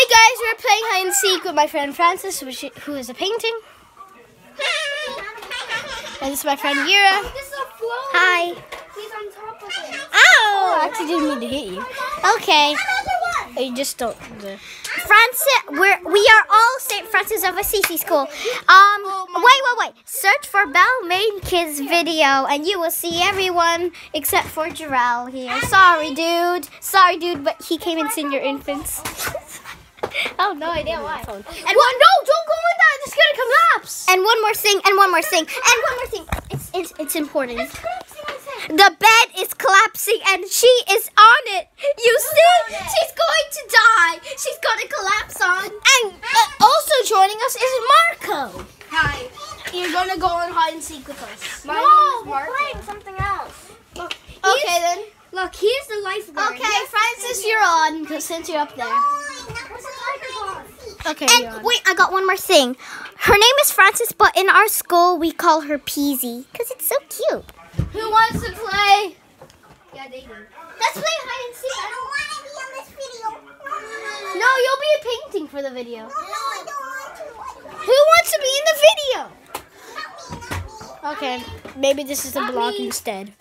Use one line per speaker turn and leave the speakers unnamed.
Hey guys, we're playing hide and seek with my friend Francis, which, who is a painting. And this is my friend Yura. Hi.
He's on top of it.
Ow! I actually didn't mean to hit you. Okay. You just don't.
Francis, we're we are all St. Francis of Assisi School. Um, wait, wait, wait. Search for Balmain Kids video, and you will see everyone except for Jarrell here. Sorry, dude. Sorry, dude, but he came and seen your infants. oh no idea why.
And what? No, don't go in that. It's gonna collapse.
And one more thing, and one more thing, and one more thing. It's it's, it's important. The bed is collapsing and she is on it. You see? She's going to die. She's going to collapse on.
And uh, also joining us is Marco.
Hi.
You're gonna go on hide and seek with us.
My
no, we're playing something else. Look,
Okay then.
look, here's the lifeguard.
Okay, Francis, you're on because since you're up there. Okay,
And wait, I got one more thing. Her name is Frances, but in our school we call her Peasy because it's so cute.
Who wants to play?
Yeah, they do.
Let's play hide and seek. I don't want to be on this video.
No, you'll be a painting for the video.
No, I don't want to.
Who wants to be in the video? Okay, maybe this is a block instead.